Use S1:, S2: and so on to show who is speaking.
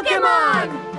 S1: Pokemon!